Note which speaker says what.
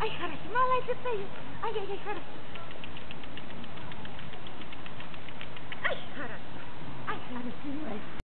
Speaker 1: Ай, хорошо, молодец, ай, ай, ай, хорошо.